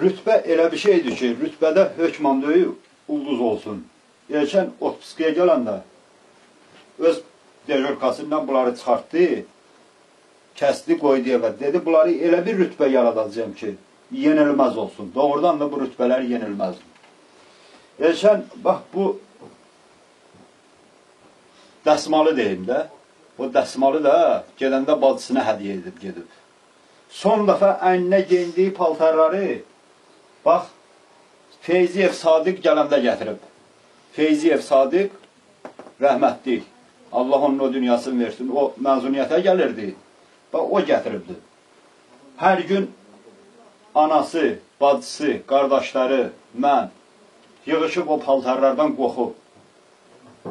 rütbə elə bir şeydir ki, rütbədə hökman döyü ulduz olsun. Erkən otpiskiyə gələndə öz dejurkasından bunları çıxartdı, kəsdi, qoydu evə. Dedi, bunları elə bir rütbə yaradacağım ki, yenilməz olsun. Doğrudan da bu rütbələr yenilməzdir. Erkən, bax bu dəsmalı deyim də, o dəsmalı da gedəndə bacısına hədiyyə edib gedib. Son dəfə əyninə geyindiyi paltarları bax Feyziyev Sadiq gələndə gətirib. Feyziyev Sadiq rəhmətli. Allah onun o dünyasını versin. O məzuniyyətə gəlirdi. Bax o gətiribdi. Hər gün anası, bacısı, qardaşları, mən yığışıb o paltarlardan qoxub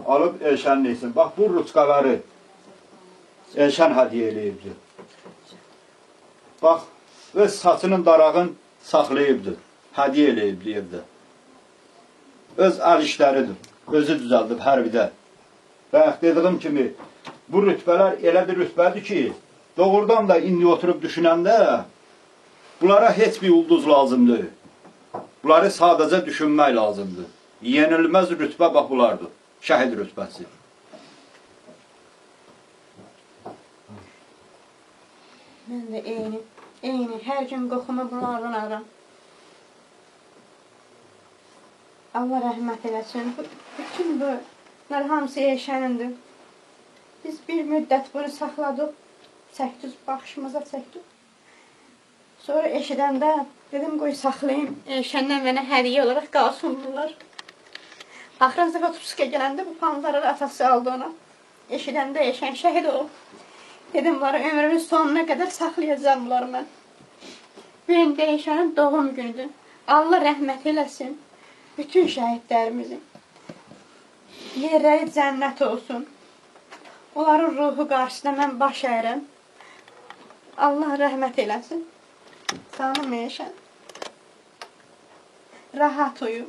alıb Elşənliysin. Bax bu ruçqaları Elşən hədiyyə eləyibdi. Bax, öz saçının darağın saxlayıbdı. Hədiyyə eləyibdi evdə. Öz əl işləridir. Özü düzəldib hərbidə. Və dediyim kimi, bu rütbələr elə bir rütbədir ki, doğrudan da indi oturub düşünəndə bunlara heç bir ulduz lazımdır. Bunları sadəcə düşünmək lazımdır. Yenilməz rütbə bax bunlardır. Şəhid rütbəsi. Mən də eyni, eyni hər gün qoxumu bunlardan alıram. Allah rəhmət eləsin. Bütün bunlar hamısı eşənindir. Biz bir müddət bunu saxladıq. Çəkdik, başımıza çəkdik. Sonra eşidəndə dedim qoy saxlayım. Eşəndən mənə hədiyyə olaraq qalsın bunlar. Axırıncı dəfə otobüsə gələndə bu panları atası aldı ona. Eşidəndə eşən şəhid olub. Dedim bunları ömrümün sonuna qədər saxlayacağam bunları mən. Bu gün Deyşanın doğum günüdür. Allah rəhmət eləsin bütün şəhidlərimizin. Yerləri cənnət olsun. Onların ruhu qarşısında mən baş əyirəm. Allah rəhmət eləsin. Canım Eyşən. Rahat uyu.